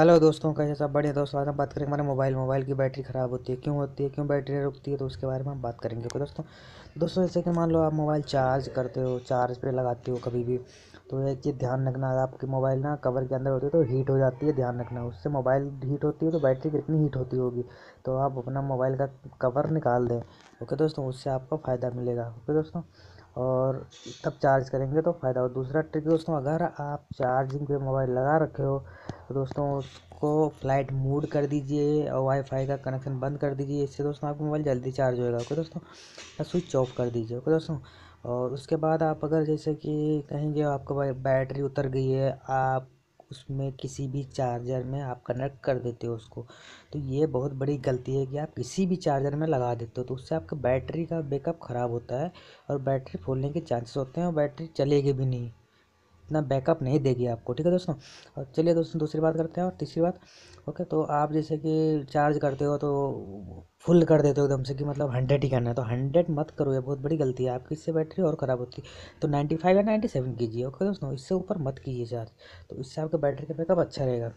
Hello दोस्तों, कैसे सब? बढ़िया। दोस्तों, आज हम बात करेंगे हमारे मोबाइल। मोबाइल की बैटरी ख़राब होती है। क्यों होती है? क्यों बैटरी रुकती है? तो उसके बारे में हम बात करेंगे। दोस्तों दोस्तों, जैसे कि मान लो आप मोबाइल चार्ज करते हो, चार्ज पे लगाते हो कभी भी तो एक चीज़ ध्यान रखना आपकी मोबाइल ना कवर के अंदर होती है तो हीट हो जाती है, ध्यान रखना। उससे मोबाइल हीट होती है तो बैटरी कितनी हीट होती होगी। तो आप अपना मोबाइल का कवर निकाल दें। ओके दोस्तों, उससे आपको फ़ायदा मिलेगा। ओके दोस्तों, और तब चार्ज करेंगे तो फ़ायदा। हो दूसरा ट्रिक दोस्तों, अगर आप चार्जिंग पे मोबाइल लगा रखे हो तो दोस्तों उसको फ़्लाइट मूड कर दीजिए और वाईफाई का कनेक्शन बंद कर दीजिए। इससे दोस्तों आपका मोबाइल जल्दी चार्ज होएगा। ओके दोस्तों, या स्विच ऑफ़ कर दीजिए। ओके दोस्तों, और उसके बाद आप अगर जैसे कि कहेंगे आपका बैटरी उतर गई है, आप उसमें किसी भी चार्जर में आप कनेक्ट कर देते हो उसको। तो ये बहुत बड़ी गलती है कि आप किसी भी चार्जर में लगा देते हो तो उससे आपका बैटरी का बैकअप ख़राब होता है और बैटरी फूलने के चांसेस होते हैं और बैटरी चलेगी भी नहीं। इतना बैकअप नहीं देगी आपको, ठीक है दोस्तों? और चलिए दोस्तों, दूसरी बात करते हैं और तीसरी बात। ओके तो आप जैसे कि चार्ज करते हो तो फुल कर देते हो एकदम से कि मतलब हंड्रेड ही करना है तो हंड्रेड मत करो, ये बहुत बड़ी गलती है, आपकी इससे बैटरी और ख़राब होती है। तो नाइन्टी फाइव या नाइन्टी सेवन कीजिए, ओके दोस्तों? इससे ऊपर मत कीजिए चार्ज तो इससे आपके बैटरी का बैकअप अच्छा रहेगा।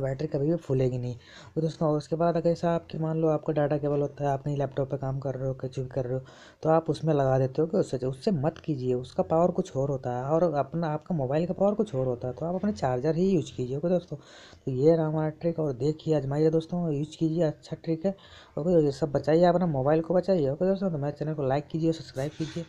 बैटरी कभी भी फूलेगी नहीं। तो दोस्तों, और उसके बाद अगर ऐसा आपकी, मान लो आपका डाटा केबल होता है, आप कहीं लैपटॉप पे काम कर रहे हो कुछ भी कर रहे हो तो आप उसमें लगा देते हो कि उससे उससे मत कीजिए, उसका पावर कुछ और होता है और अपना, आपका मोबाइल का पावर कुछ और होता है तो आप अपने चार्जर ही यूज़ कीजिए, ओके दोस्तों? तो ये रहा हमारा ट्रिक और देखिए, आजमाइए दोस्तों, यूज़ कीजिए अच्छा ट्रिक है, ओके सब बचाइए, अपना मोबाइल को बचाइए, ओके दोस्तों? तो मेरे चैनल को लाइक कीजिए, सब्सक्राइब कीजिए।